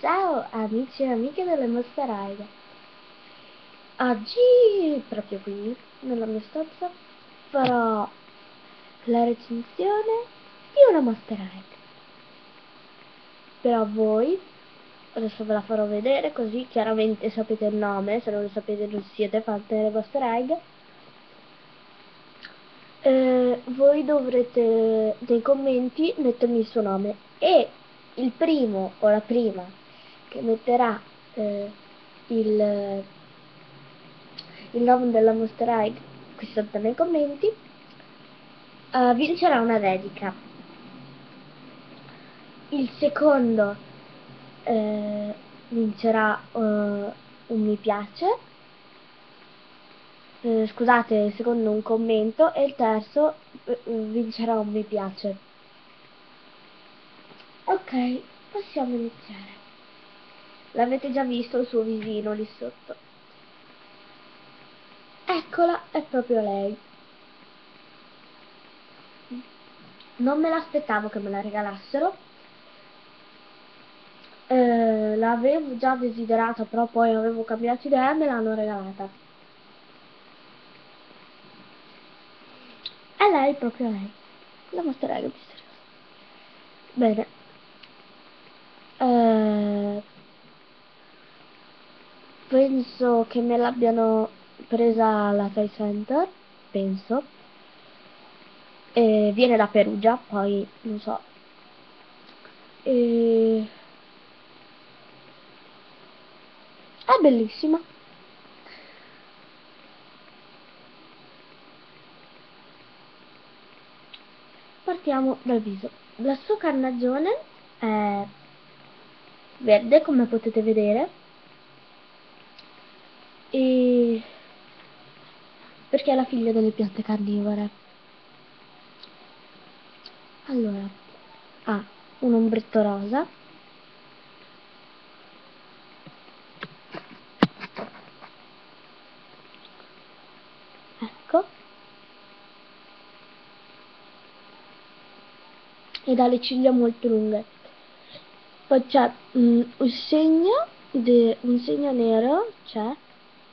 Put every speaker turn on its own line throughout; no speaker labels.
Ciao amici e amiche delle Monster High. Oggi, proprio qui, nella mia stanza, farò la recensione di una Monster High. Però voi, adesso ve la farò vedere così chiaramente sapete il nome, se non lo sapete non siete fan delle Monster High. Eh, voi dovrete nei commenti mettermi il suo nome. E il primo o la prima che metterà eh, il, il nome della Monster qui sotto nei commenti uh, vincerà una dedica. Il secondo eh, vincerà uh, un mi piace. Eh, scusate secondo un commento e il terzo eh, vincerà un mi piace. Ok possiamo iniziare L'avete già visto il suo visino lì sotto. Eccola, è proprio lei. Non me l'aspettavo che me la regalassero. Eh, l'avevo già desiderata, però poi avevo cambiato idea e me l'hanno regalata. È lei, proprio lei. La mostrerò misteriosa. Bene. Eh, penso che me l'abbiano presa alla Toy Center, penso. E viene da Perugia, poi non so. E... È bellissima. Partiamo dal viso. La sua carnagione è verde, come potete vedere e perché è la figlia delle piante carnivore. Allora ha un ombretto rosa. Ecco. Ed ha le ciglia molto lunghe. Poi c'è mm, un segno un segno nero c'è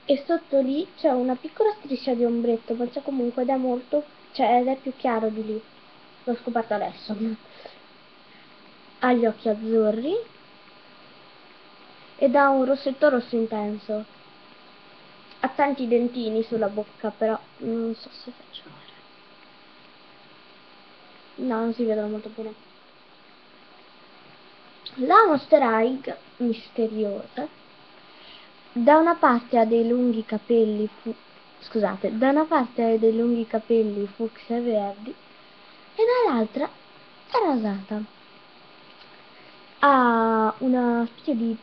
e sotto lì c'è una piccola striscia di ombretto ma c'è comunque ed è molto cioè ed è più chiaro di lì. L'ho scoperto adesso. Ha gli occhi azzurri ed ha un rossetto rosso intenso. Ha tanti dentini sulla bocca però non so se faccio vedere no non si vedono molto bene. La Monster High misteriosa da una parte ha dei lunghi capelli fu scusate, da una parte ha dei lunghi capelli fucsia verdi e dall'altra è rasata. Ha una specie di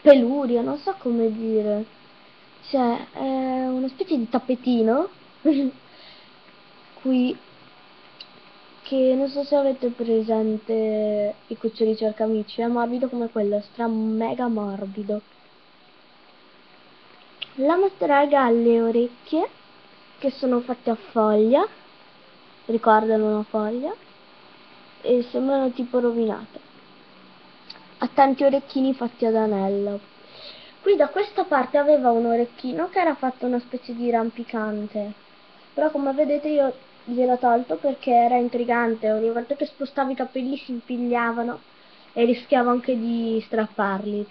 peluria, non so come dire, cioè è una specie di tappetino qui che non so se avete presente i cuccioli cercamici, è morbido come quello, stra mega morbido. La mostraga ha le orecchie che sono fatte a foglia, ricordano una foglia, e sembrano tipo rovinate. Ha tanti orecchini fatti ad anello. Qui da questa parte aveva un orecchino che era fatto una specie di rampicante, però come vedete io gliel'ho tolto perché era intrigante, ogni volta che spostavo i capelli si impigliavano e rischiavo anche di strapparli.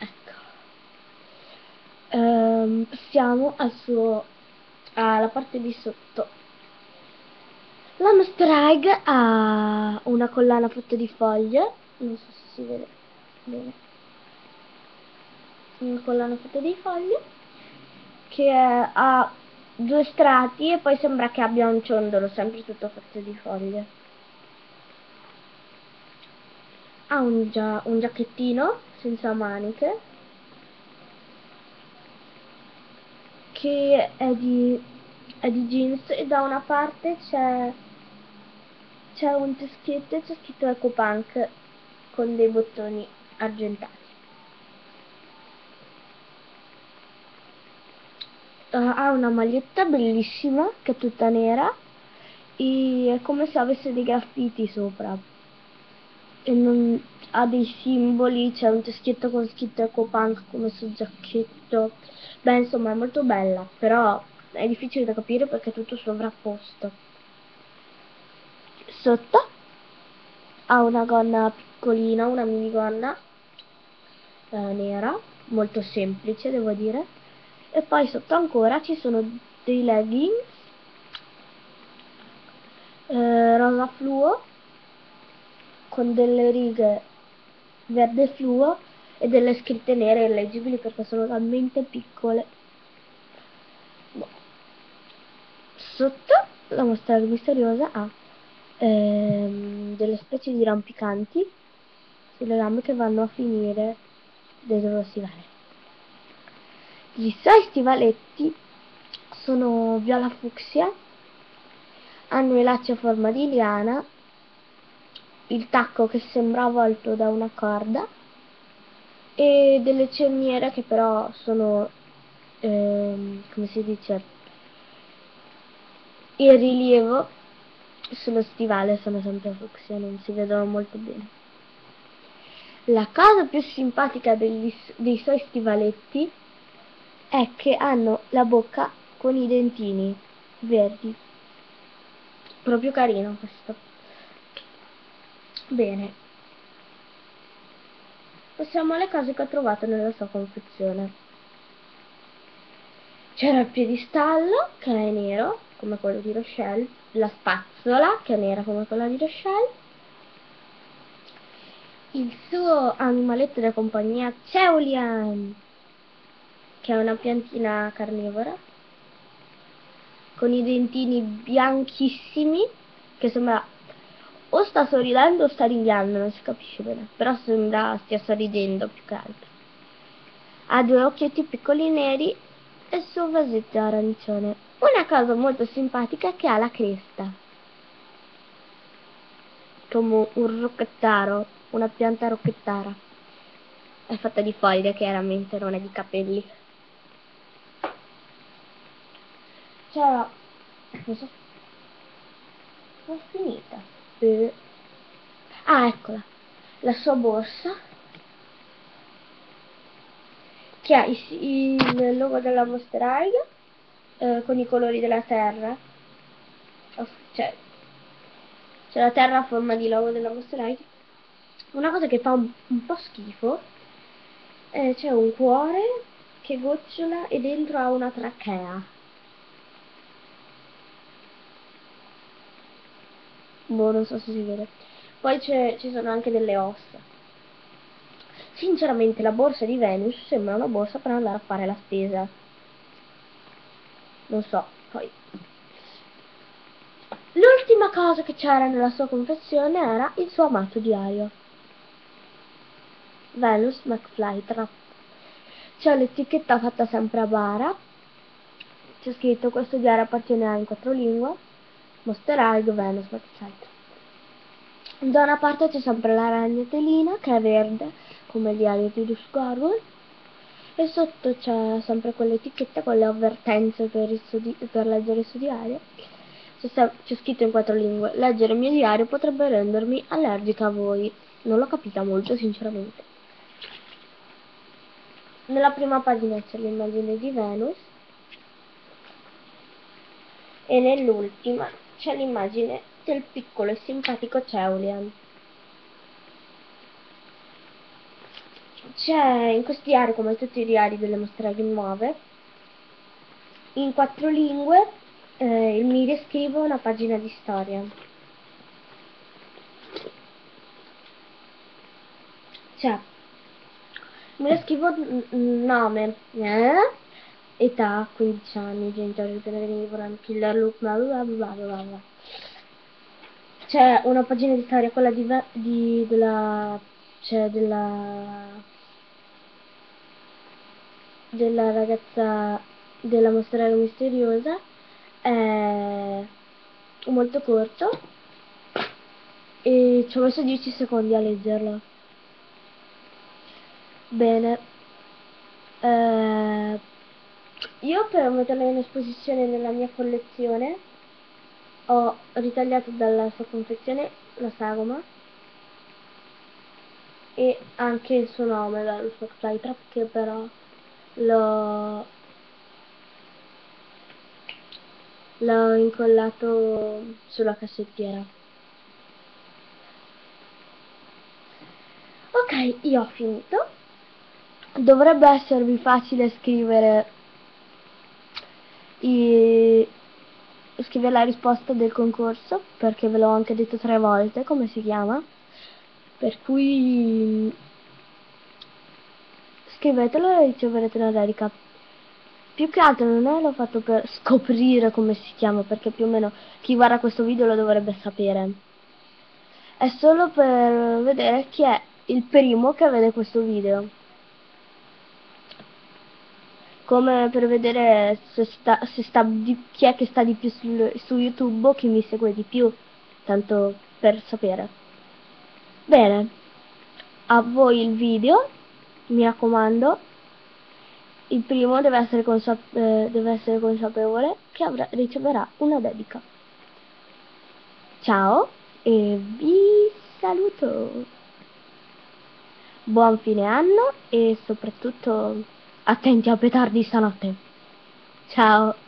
Ecco. Ehm, passiamo al suo, alla parte di sotto. La Mostrag ha una collana fatta di foglie, non so se si vede bene una collana fatta di foglie che ha due strati e poi sembra che abbia un ciondolo sempre tutto fatto di foglie. Ha un, gia un giacchettino senza maniche che è di, è di jeans e da una parte c'è c'è un teschietto e c'è scritto EcoPunk con dei bottoni argentati uh, ha una maglietta bellissima che è tutta nera e è come se avesse dei graffiti sopra. E non ha dei simboli c'è un teschietto con scritto EcoPunk come sul giacchetto. Beh insomma è molto bella però è difficile da capire perché è tutto sovrapposto. Sotto ha una gonna piccolina una minigonna eh, nera molto semplice devo dire e poi sotto ancora ci sono dei leggings eh, rosa fluo con delle righe verde fluo e delle scritte nere illeggibili perché sono talmente piccole boh. sotto la mostra misteriosa ha ehm, delle specie di rampicanti sulle gambe che vanno a finire dentro lo stivale i suoi stivaletti sono viola fucsia hanno i lacci a forma di liana il tacco che sembra avvolto da una corda e delle cerniere che però sono ehm, come si dice in rilievo sullo stivale sono sempre fucsia non si vedono molto bene. La cosa più simpatica degli, dei suoi stivaletti è che hanno la bocca con i dentini verdi proprio carino questo Bene. Passiamo alle cose che ho trovato nella sua confezione. C'era il piedistallo, che è nero, come quello di Rochelle, la spazzola, che è nera come quella di Rochelle, il suo animaletto da compagnia Ceulian, che è una piantina carnivora, con i dentini bianchissimi, che sembra o sta sorridendo o sta ringhiondo, non si capisce bene, però sembra stia sorridendo più che altro. Ha due occhietti piccoli neri e il suo vasetto arancione. Una cosa molto simpatica che ha la cresta, come un rocchettaro, una pianta rocchettara. È fatta di foglie, chiaramente, non è di capelli. Ciao. So. È finita. Eh, ah eccola. La sua borsa. Che ha il, logo della Monster High eh, con i colori della terra. Cioè c'è la terra a forma di logo della Monster High. Una cosa che fa un, un po' schifo eh, c'è un cuore che gocciola e dentro ha una trachea boh non so se si vede. Poi ci sono anche delle ossa. Sinceramente la borsa di Venus sembra una borsa per andare a fare la spesa. Non so poi. L'ultima cosa che c'era nella sua confezione era il suo amato diario. Venus McFly Trap c'è l'etichetta fatta sempre a bara. C'è scritto questo diario appartiene in quattro lingue Monster High, Venus, eccetera. Da una parte c'è sempre la ragnatellina che è verde, come il diario di Gargoyle, e sotto c'è sempre quell'etichetta con le avvertenze per, per leggere il suo diario. C'è scritto in quattro lingue, leggere il mio diario potrebbe rendermi allergica a voi. Non l'ho capita molto, sinceramente. Nella prima pagina c'è l'immagine di Venus e nell'ultima c'è l'immagine del piccolo e simpatico Ceulian. C'è in questi diari, come tutti i diari delle mostre nuove, in quattro lingue eh, mi descrivo una pagina di storia. Cioè, mi descrivo nome, eh? Età 15 anni, genitori tenere killer look, bla bla bla bla bla C'è una pagina di storia, quella di, di della cioè della della ragazza della mostrare misteriosa. È molto corto. E ci ho messo 10 secondi a leggerlo bene. Eh, io per metterla in esposizione nella mia collezione ho ritagliato dalla sua confezione la sagoma e anche il suo nome dal suo flytrap che però l'ho l'ho incollato sulla cassettiera. Ok io ho finito. Dovrebbe esservi facile scrivere i, scrivere la risposta del concorso perché ve l'ho anche detto tre volte come si chiama. Per cui scrivetelo e riceverete una dedica. Più che altro non è l'ho fatto per scoprire come si chiama perché più o meno chi guarda questo video lo dovrebbe sapere. È solo per vedere chi è il primo che vede questo video come per vedere se sta, se sta di, chi è che sta di più sul, su YouTube o chi mi segue di più tanto per sapere bene a voi il video mi raccomando il primo deve essere, eh, deve essere consapevole che avrà, riceverà una dedica. Ciao e vi saluto. Buon fine anno e soprattutto attenti a petardi stanotte. Ciao.